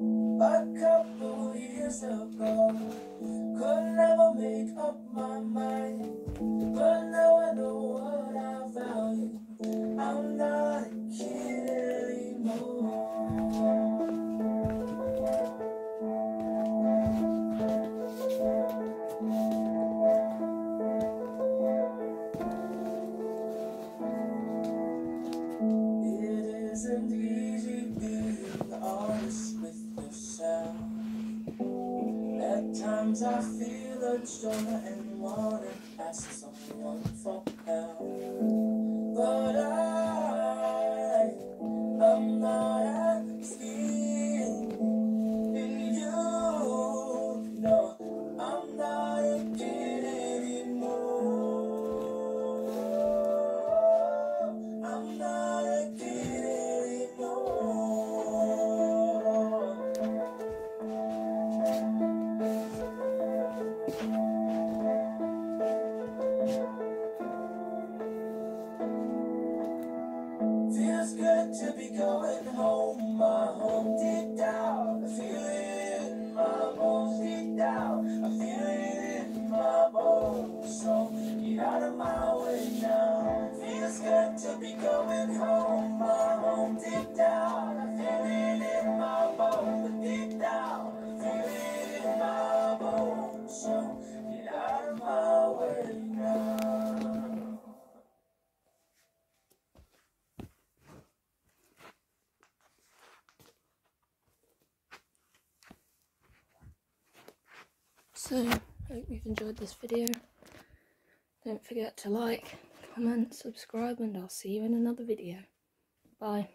A couple years ago, could never make At times I feel unsure and wanna ask someone for help. Feels good to be going home, my home deep down. So, hope you've enjoyed this video. Don't forget to like, comment, subscribe, and I'll see you in another video. Bye.